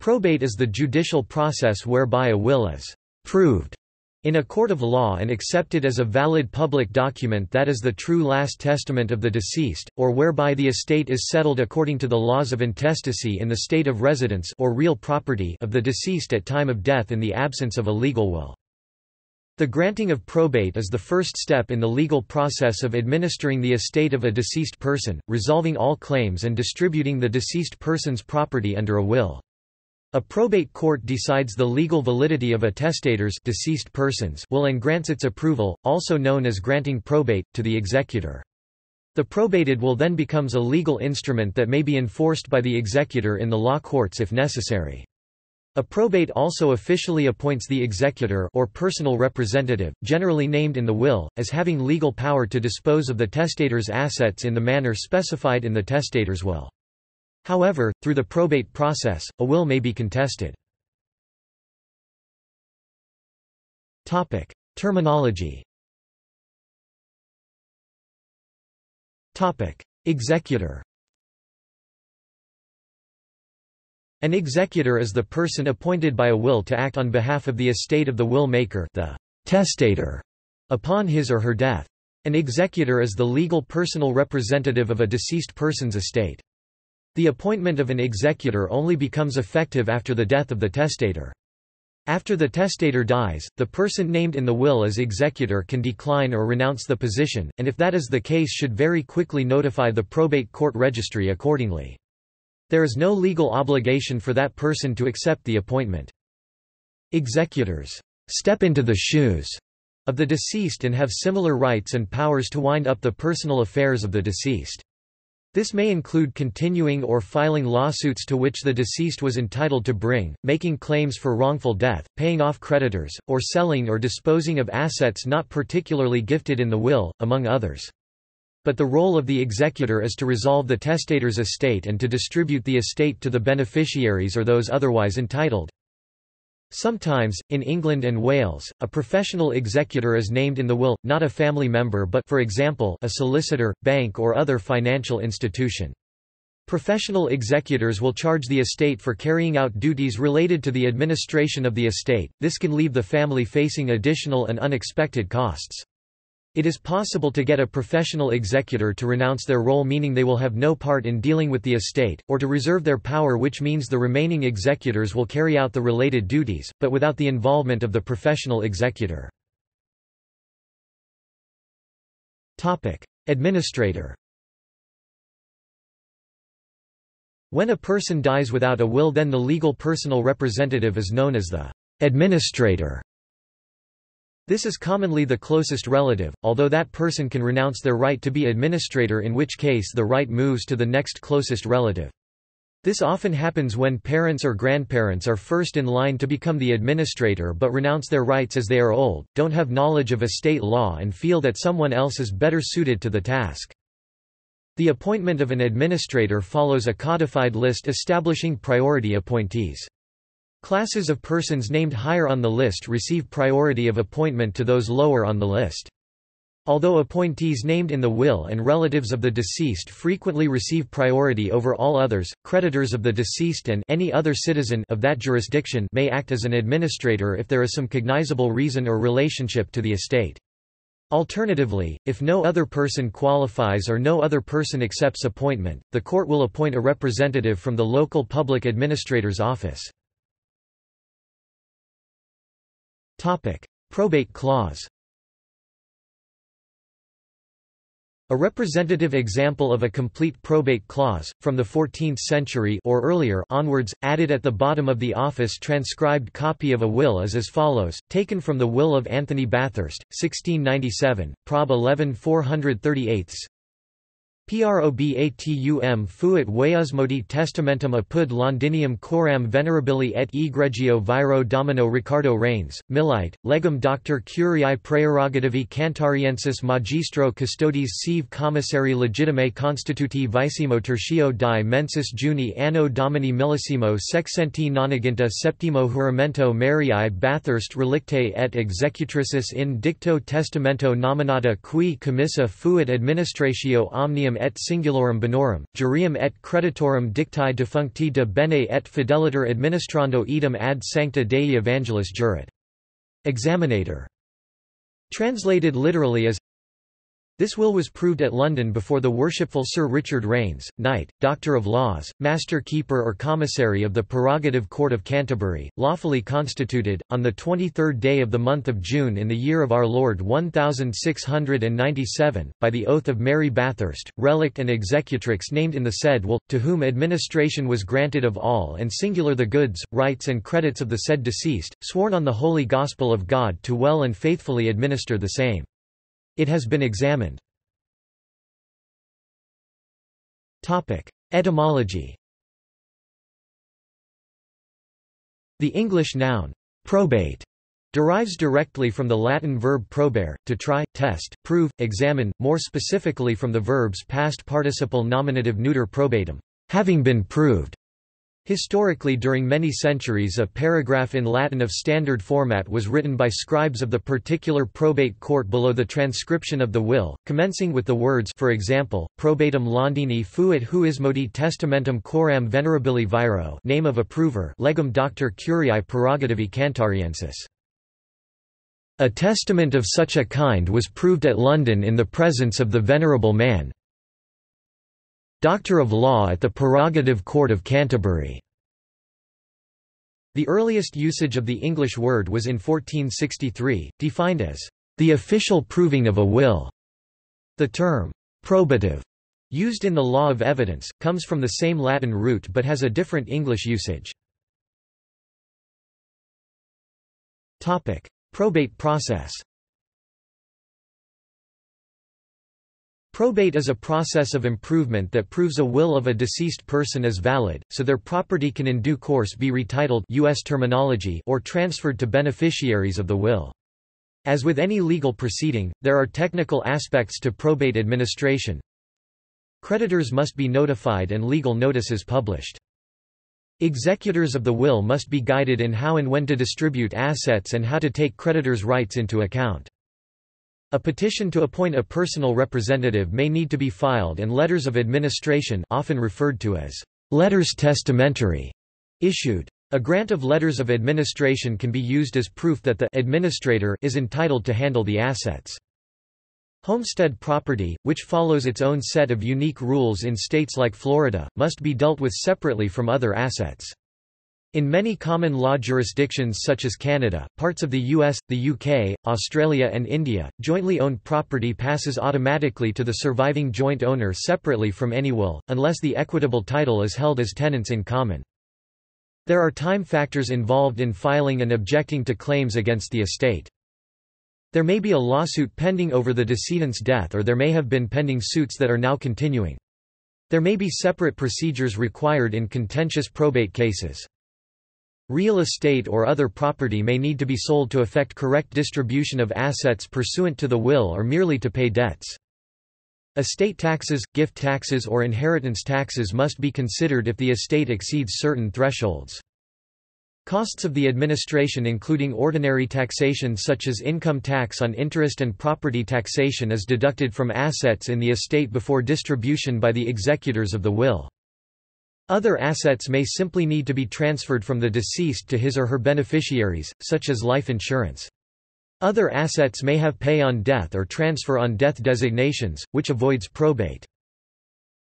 Probate is the judicial process whereby a will is «proved» in a court of law and accepted as a valid public document that is the true last testament of the deceased, or whereby the estate is settled according to the laws of intestacy in the state of residence or real property of the deceased at time of death in the absence of a legal will. The granting of probate is the first step in the legal process of administering the estate of a deceased person, resolving all claims and distributing the deceased person's property under a will. A probate court decides the legal validity of a testator's deceased person's will and grants its approval, also known as granting probate, to the executor. The probated will then becomes a legal instrument that may be enforced by the executor in the law courts if necessary. A probate also officially appoints the executor or personal representative, generally named in the will, as having legal power to dispose of the testator's assets in the manner specified in the testator's will. However, through the probate process, a will may be contested. Topic: Terminology Topic: Executor An executor is the person appointed by a will to act on behalf of the estate of the will maker the testator, upon his or her death. An executor is the legal personal representative of a deceased person's estate. The appointment of an executor only becomes effective after the death of the testator. After the testator dies, the person named in the will as executor can decline or renounce the position, and if that is the case should very quickly notify the probate court registry accordingly. There is no legal obligation for that person to accept the appointment. Executors step into the shoes of the deceased and have similar rights and powers to wind up the personal affairs of the deceased. This may include continuing or filing lawsuits to which the deceased was entitled to bring, making claims for wrongful death, paying off creditors, or selling or disposing of assets not particularly gifted in the will, among others. But the role of the executor is to resolve the testator's estate and to distribute the estate to the beneficiaries or those otherwise entitled. Sometimes, in England and Wales, a professional executor is named in the will, not a family member but for example, a solicitor, bank or other financial institution. Professional executors will charge the estate for carrying out duties related to the administration of the estate, this can leave the family facing additional and unexpected costs. It is possible to get a professional executor to renounce their role meaning they will have no part in dealing with the estate, or to reserve their power which means the remaining executors will carry out the related duties, but without the involvement of the professional executor. Administrator When a person dies without a will then the legal personal representative is known as the administrator. This is commonly the closest relative, although that person can renounce their right to be administrator in which case the right moves to the next closest relative. This often happens when parents or grandparents are first in line to become the administrator but renounce their rights as they are old, don't have knowledge of estate law and feel that someone else is better suited to the task. The appointment of an administrator follows a codified list establishing priority appointees. Classes of persons named higher on the list receive priority of appointment to those lower on the list. Although appointees named in the will and relatives of the deceased frequently receive priority over all others, creditors of the deceased and any other citizen of that jurisdiction may act as an administrator if there is some cognizable reason or relationship to the estate. Alternatively, if no other person qualifies or no other person accepts appointment, the court will appoint a representative from the local public administrator's office. Topic: Probate clause. A representative example of a complete probate clause, from the 14th century or earlier onwards, added at the bottom of the office transcribed copy of a will is as follows, taken from the Will of Anthony Bathurst, 1697, Prob 11 438 Probatum fuit huiusmodi testamentum apud Londinium coram venerabili et egregio viro domino Ricardo Reins, Milite, legum Doctor Curiae praerogativi cantariensis magistro custodes sive commissari legitime constituti vicimo tertio di mensis Juni anno domini millesimo sexcenti nonaginta septimo juramento Mariae Bathurst relictae et executricis in dicto testamento nominata qui commissa fuit administratio omnium et singulorum bonorum, jurium et creditorum dictae defuncti de bene et fideliter administrando idem ad sancta Dei Evangelis jurat. Examinator. Translated literally as this will was proved at London before the Worshipful Sir Richard Raines, Knight, Doctor of Laws, Master Keeper or Commissary of the Prerogative Court of Canterbury, lawfully constituted, on the 23rd day of the month of June in the year of our Lord 1697, by the oath of Mary Bathurst, relict and executrix named in the said will, to whom administration was granted of all and singular the goods, rights and credits of the said deceased, sworn on the holy gospel of God to well and faithfully administer the same. It has been examined. Etymology. The English noun, probate, derives directly from the Latin verb probare, to try, test, prove, examine, more specifically from the verbs past participle nominative neuter probatum, having been proved, Historically during many centuries a paragraph in Latin of standard format was written by scribes of the particular probate court below the transcription of the will, commencing with the words for example, probatum Londini fuit huismodi testamentum coram venerabili viro name of approver legum doctor curiae prerogativi cantariensis. A testament of such a kind was proved at London in the presence of the venerable man, Doctor of Law at the Prerogative Court of Canterbury. The earliest usage of the English word was in 1463, defined as the official proving of a will. The term probative, used in the law of evidence, comes from the same Latin root but has a different English usage. Topic: Probate process Probate is a process of improvement that proves a will of a deceased person is valid, so their property can in due course be retitled US terminology or transferred to beneficiaries of the will. As with any legal proceeding, there are technical aspects to probate administration. Creditors must be notified and legal notices published. Executors of the will must be guided in how and when to distribute assets and how to take creditors' rights into account. A petition to appoint a personal representative may need to be filed and letters of administration often referred to as letters testamentary issued. A grant of letters of administration can be used as proof that the administrator is entitled to handle the assets. Homestead property, which follows its own set of unique rules in states like Florida, must be dealt with separately from other assets. In many common law jurisdictions such as Canada, parts of the US, the UK, Australia and India, jointly owned property passes automatically to the surviving joint owner separately from any will, unless the equitable title is held as tenants in common. There are time factors involved in filing and objecting to claims against the estate. There may be a lawsuit pending over the decedent's death or there may have been pending suits that are now continuing. There may be separate procedures required in contentious probate cases. Real estate or other property may need to be sold to effect correct distribution of assets pursuant to the will or merely to pay debts. Estate taxes, gift taxes or inheritance taxes must be considered if the estate exceeds certain thresholds. Costs of the administration including ordinary taxation such as income tax on interest and property taxation is deducted from assets in the estate before distribution by the executors of the will. Other assets may simply need to be transferred from the deceased to his or her beneficiaries, such as life insurance. Other assets may have pay on death or transfer on death designations, which avoids probate.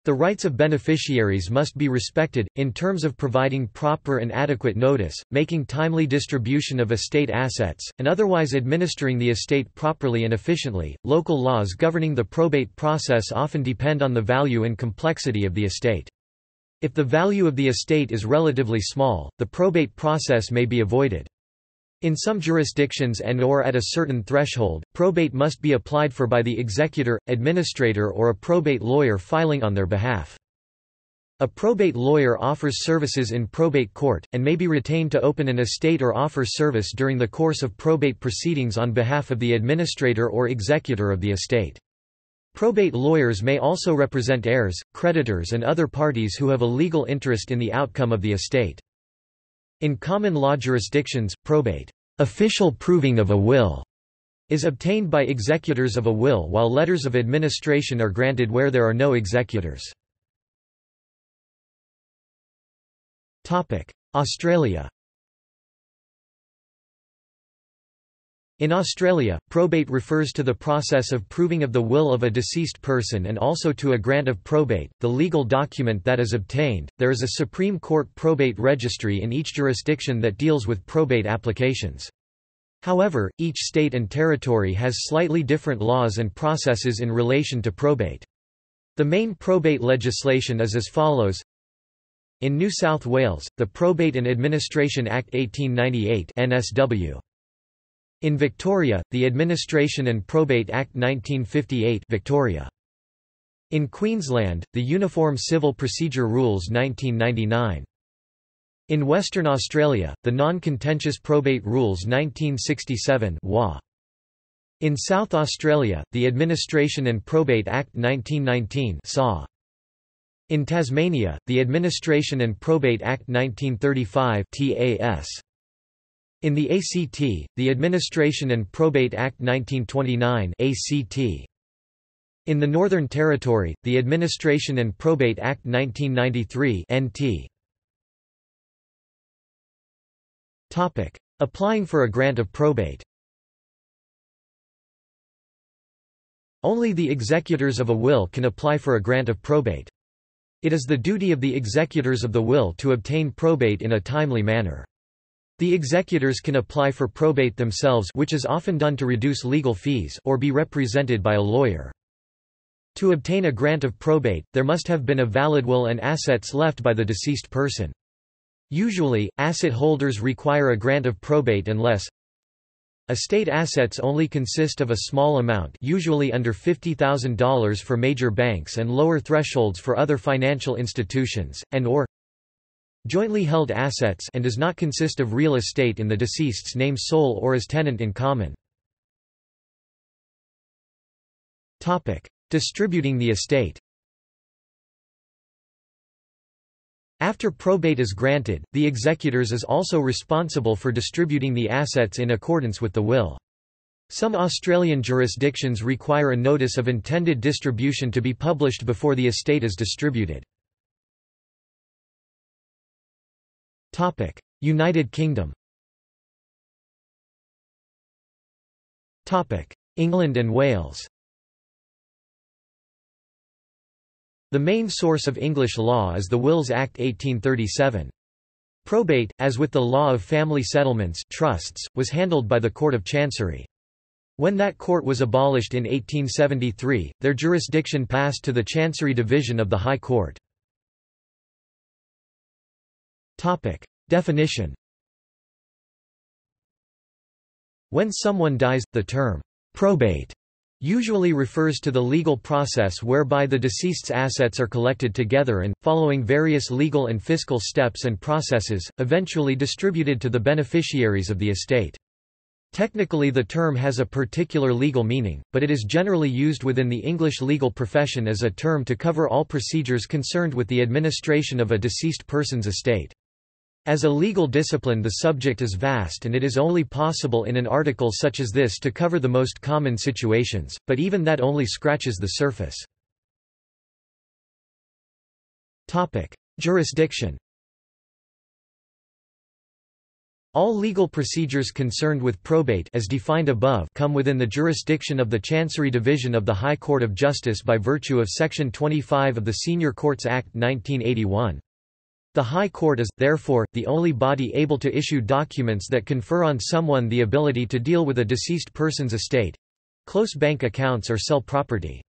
The rights of beneficiaries must be respected, in terms of providing proper and adequate notice, making timely distribution of estate assets, and otherwise administering the estate properly and efficiently. Local laws governing the probate process often depend on the value and complexity of the estate. If the value of the estate is relatively small, the probate process may be avoided. In some jurisdictions and or at a certain threshold, probate must be applied for by the executor, administrator or a probate lawyer filing on their behalf. A probate lawyer offers services in probate court, and may be retained to open an estate or offer service during the course of probate proceedings on behalf of the administrator or executor of the estate. Probate lawyers may also represent heirs, creditors and other parties who have a legal interest in the outcome of the estate. In common law jurisdictions, probate official proving of a will is obtained by executors of a will while letters of administration are granted where there are no executors. Australia In Australia, probate refers to the process of proving of the will of a deceased person and also to a grant of probate, the legal document that is obtained. There is a Supreme Court probate registry in each jurisdiction that deals with probate applications. However, each state and territory has slightly different laws and processes in relation to probate. The main probate legislation is as follows. In New South Wales, the Probate and Administration Act 1898 NSW in Victoria, the Administration and Probate Act 1958 Victoria. In Queensland, the Uniform Civil Procedure Rules 1999. In Western Australia, the Non-Contentious Probate Rules 1967 WA. In South Australia, the Administration and Probate Act 1919 SAW. In Tasmania, the Administration and Probate Act 1935 TAS. In the ACT, the Administration and Probate Act 1929 ACT. In the Northern Territory, the Administration and Probate Act 1993 NT. Topic: Applying for a grant of probate. Only the executors of a will can apply for a grant of probate. It is the duty of the executors of the will to obtain probate in a timely manner. The executors can apply for probate themselves which is often done to reduce legal fees or be represented by a lawyer. To obtain a grant of probate, there must have been a valid will and assets left by the deceased person. Usually, asset holders require a grant of probate unless Estate assets only consist of a small amount usually under $50,000 for major banks and lower thresholds for other financial institutions, and or jointly held assets and does not consist of real estate in the deceased's name sole or as tenant in common. Distributing the estate After probate is granted, the executors is also responsible for distributing the assets in accordance with the will. Some Australian jurisdictions require a notice of intended distribution to be published before the estate is distributed. United Kingdom England and Wales The main source of English law is the Wills Act 1837. Probate, as with the law of family settlements trusts, was handled by the Court of Chancery. When that court was abolished in 1873, their jurisdiction passed to the Chancery Division of the High Court. Topic. Definition When someone dies, the term, probate, usually refers to the legal process whereby the deceased's assets are collected together and, following various legal and fiscal steps and processes, eventually distributed to the beneficiaries of the estate. Technically the term has a particular legal meaning, but it is generally used within the English legal profession as a term to cover all procedures concerned with the administration of a deceased person's estate. As a legal discipline the subject is vast and it is only possible in an article such as this to cover the most common situations, but even that only scratches the surface. Jurisdiction All legal procedures concerned with probate as defined above come within the jurisdiction of the Chancery Division of the High Court of Justice by virtue of Section 25 of the Senior Courts Act 1981. The High Court is, therefore, the only body able to issue documents that confer on someone the ability to deal with a deceased person's estate—close bank accounts or sell property.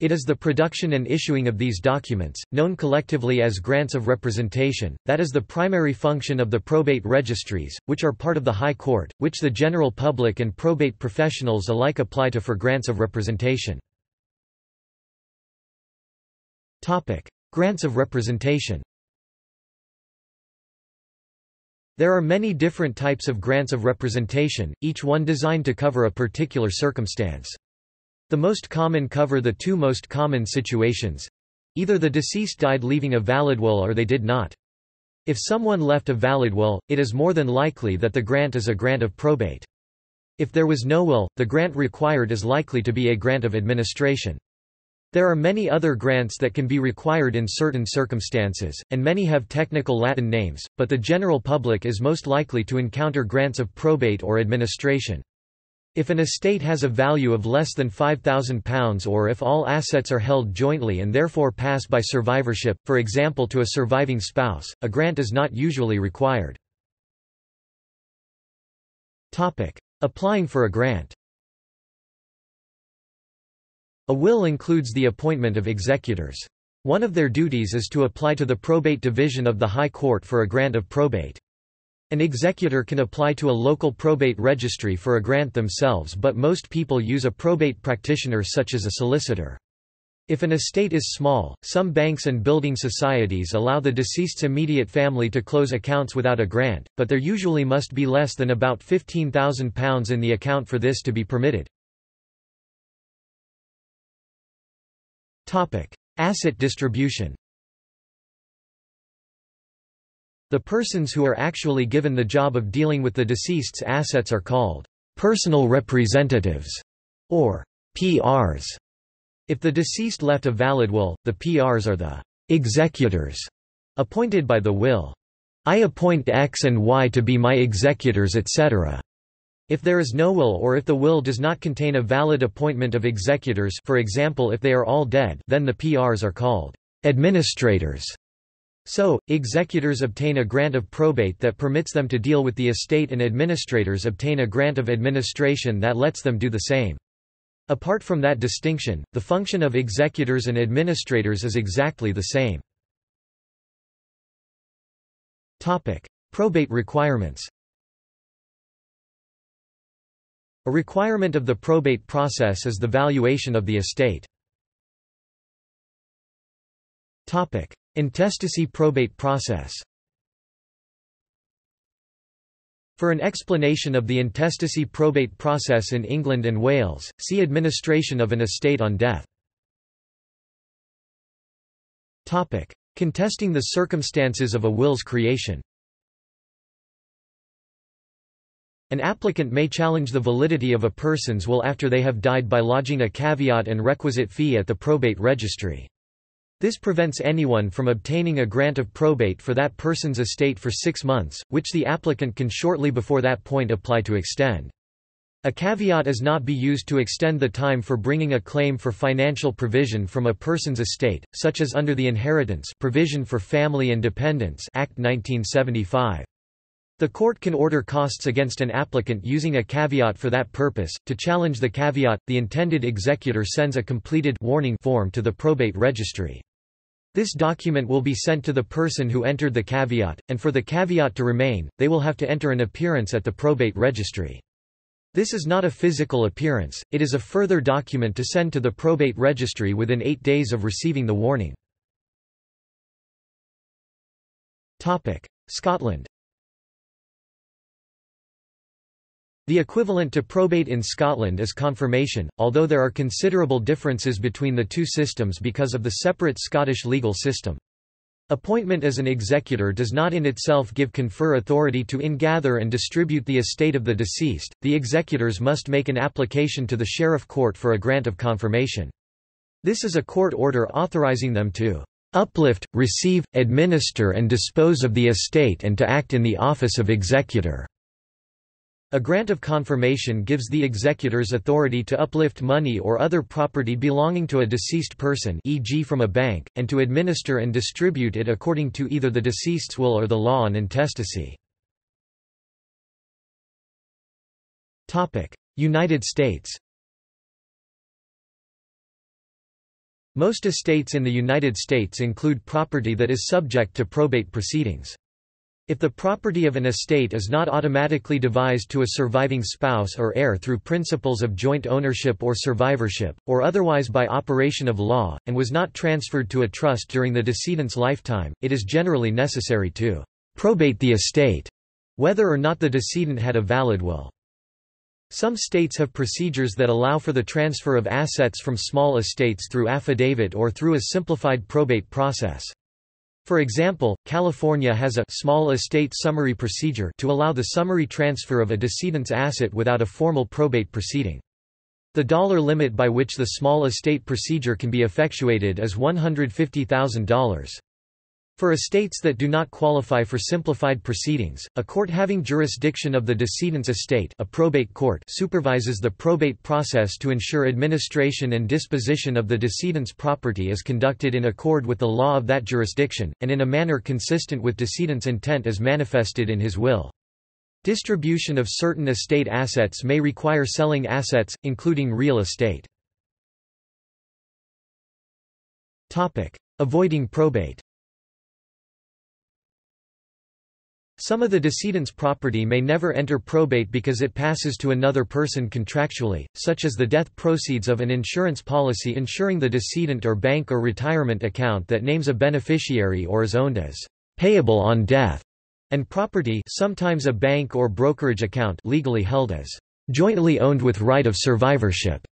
It is the production and issuing of these documents, known collectively as grants of representation, that is the primary function of the probate registries, which are part of the High Court, which the general public and probate professionals alike apply to for grants of representation. Grants of representation There are many different types of grants of representation, each one designed to cover a particular circumstance. The most common cover the two most common situations. Either the deceased died leaving a valid will or they did not. If someone left a valid will, it is more than likely that the grant is a grant of probate. If there was no will, the grant required is likely to be a grant of administration. There are many other grants that can be required in certain circumstances, and many have technical Latin names, but the general public is most likely to encounter grants of probate or administration. If an estate has a value of less than £5,000 or if all assets are held jointly and therefore pass by survivorship, for example to a surviving spouse, a grant is not usually required. Applying for a grant a will includes the appointment of executors. One of their duties is to apply to the probate division of the High Court for a grant of probate. An executor can apply to a local probate registry for a grant themselves but most people use a probate practitioner such as a solicitor. If an estate is small, some banks and building societies allow the deceased's immediate family to close accounts without a grant, but there usually must be less than about £15,000 in the account for this to be permitted. Asset distribution The persons who are actually given the job of dealing with the deceased's assets are called personal representatives, or PRs. If the deceased left a valid will, the PRs are the executors appointed by the will. I appoint X and Y to be my executors etc. If there is no will or if the will does not contain a valid appointment of executors for example if they are all dead then the PRs are called administrators. So, executors obtain a grant of probate that permits them to deal with the estate and administrators obtain a grant of administration that lets them do the same. Apart from that distinction, the function of executors and administrators is exactly the same. Probate requirements A requirement of the probate process is the valuation of the estate. Intestacy probate process For an explanation of the intestacy probate process in England and Wales, see Administration of an estate on death. Contesting the circumstances of a will's creation An applicant may challenge the validity of a person's will after they have died by lodging a caveat and requisite fee at the probate registry. This prevents anyone from obtaining a grant of probate for that person's estate for six months, which the applicant can shortly before that point apply to extend. A caveat is not be used to extend the time for bringing a claim for financial provision from a person's estate, such as under the Inheritance Provision for Family and Dependants Act 1975. The court can order costs against an applicant using a caveat for that purpose. To challenge the caveat, the intended executor sends a completed warning form to the probate registry. This document will be sent to the person who entered the caveat, and for the caveat to remain, they will have to enter an appearance at the probate registry. This is not a physical appearance, it is a further document to send to the probate registry within eight days of receiving the warning. Scotland The equivalent to probate in Scotland is confirmation, although there are considerable differences between the two systems because of the separate Scottish legal system. Appointment as an executor does not in itself give confer authority to ingather and distribute the estate of the deceased, the executors must make an application to the sheriff court for a grant of confirmation. This is a court order authorising them to uplift, receive, administer and dispose of the estate and to act in the office of executor. A grant of confirmation gives the executors authority to uplift money or other property belonging to a deceased person e.g. from a bank, and to administer and distribute it according to either the deceased's will or the law on intestacy. United States Most estates in the United States include property that is subject to probate proceedings. If the property of an estate is not automatically devised to a surviving spouse or heir through principles of joint ownership or survivorship, or otherwise by operation of law, and was not transferred to a trust during the decedent's lifetime, it is generally necessary to probate the estate, whether or not the decedent had a valid will. Some states have procedures that allow for the transfer of assets from small estates through affidavit or through a simplified probate process. For example, California has a small estate summary procedure to allow the summary transfer of a decedent's asset without a formal probate proceeding. The dollar limit by which the small estate procedure can be effectuated is $150,000. For estates that do not qualify for simplified proceedings, a court having jurisdiction of the decedent's estate a probate court supervises the probate process to ensure administration and disposition of the decedent's property is conducted in accord with the law of that jurisdiction, and in a manner consistent with decedent's intent as manifested in his will. Distribution of certain estate assets may require selling assets, including real estate. Avoiding probate Some of the decedent's property may never enter probate because it passes to another person contractually, such as the death proceeds of an insurance policy insuring the decedent or bank or retirement account that names a beneficiary or is owned as payable on death, and property sometimes a bank or brokerage account legally held as jointly owned with right of survivorship.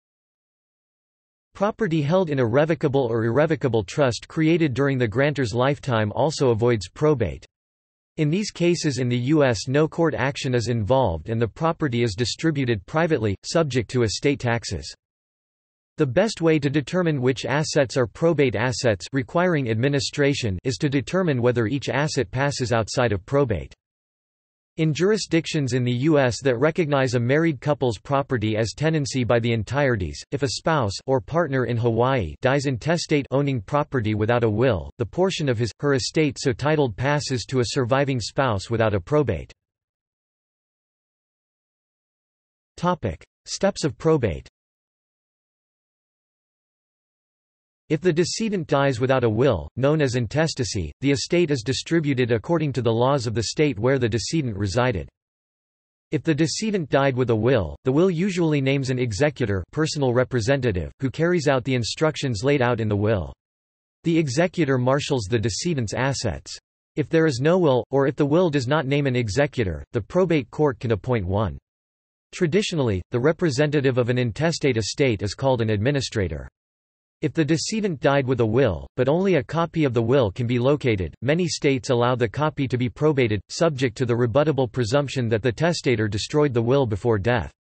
Property held in a revocable or irrevocable trust created during the grantor's lifetime also avoids probate. In these cases in the U.S. no court action is involved and the property is distributed privately, subject to estate taxes. The best way to determine which assets are probate assets requiring administration is to determine whether each asset passes outside of probate. In jurisdictions in the U.S. that recognize a married couple's property as tenancy by the entireties, if a spouse or partner in Hawaii dies intestate owning property without a will, the portion of his, her estate so titled passes to a surviving spouse without a probate. Steps of probate If the decedent dies without a will, known as intestacy, the estate is distributed according to the laws of the state where the decedent resided. If the decedent died with a will, the will usually names an executor personal representative, who carries out the instructions laid out in the will. The executor marshals the decedent's assets. If there is no will, or if the will does not name an executor, the probate court can appoint one. Traditionally, the representative of an intestate estate is called an administrator. If the decedent died with a will, but only a copy of the will can be located, many states allow the copy to be probated, subject to the rebuttable presumption that the testator destroyed the will before death.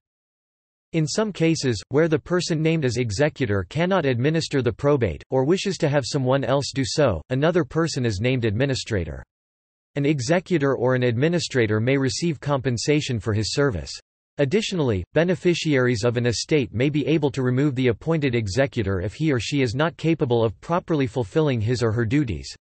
In some cases, where the person named as executor cannot administer the probate, or wishes to have someone else do so, another person is named administrator. An executor or an administrator may receive compensation for his service. Additionally, beneficiaries of an estate may be able to remove the appointed executor if he or she is not capable of properly fulfilling his or her duties.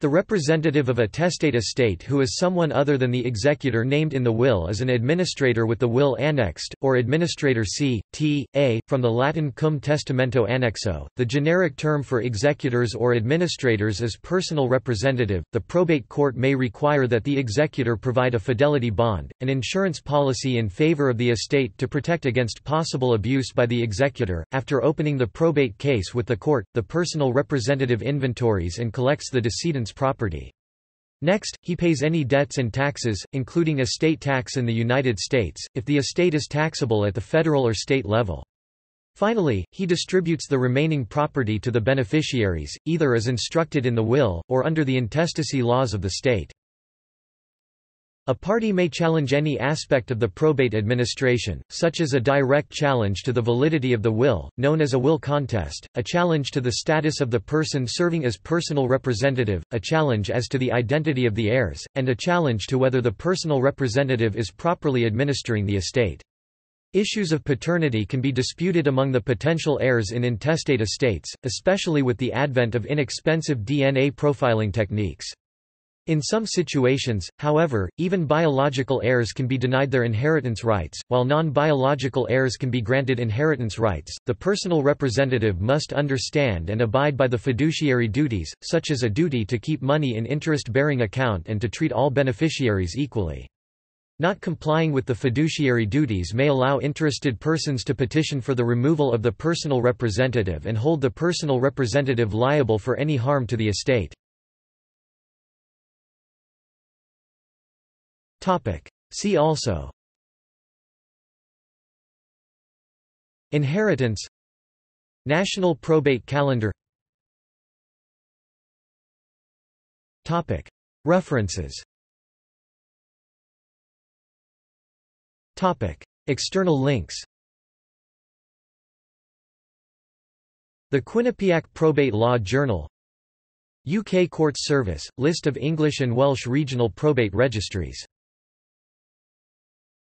The representative of a testate estate who is someone other than the executor named in the will is an administrator with the will annexed, or administrator c. t. a., from the Latin cum testamento annexo. The generic term for executors or administrators is personal representative. The probate court may require that the executor provide a fidelity bond, an insurance policy in favor of the estate to protect against possible abuse by the executor. After opening the probate case with the court, the personal representative inventories and collects the decedent's property. Next, he pays any debts and taxes, including estate tax in the United States, if the estate is taxable at the federal or state level. Finally, he distributes the remaining property to the beneficiaries, either as instructed in the will, or under the intestacy laws of the state. A party may challenge any aspect of the probate administration, such as a direct challenge to the validity of the will, known as a will contest, a challenge to the status of the person serving as personal representative, a challenge as to the identity of the heirs, and a challenge to whether the personal representative is properly administering the estate. Issues of paternity can be disputed among the potential heirs in intestate estates, especially with the advent of inexpensive DNA profiling techniques. In some situations, however, even biological heirs can be denied their inheritance rights, while non-biological heirs can be granted inheritance rights. The personal representative must understand and abide by the fiduciary duties, such as a duty to keep money in interest-bearing account and to treat all beneficiaries equally. Not complying with the fiduciary duties may allow interested persons to petition for the removal of the personal representative and hold the personal representative liable for any harm to the estate. Topic. See also. Inheritance. National probate calendar. Topic. References. Topic. External links. The Quinnipiac Probate Law Journal. UK Courts Service – List of English and Welsh regional probate registries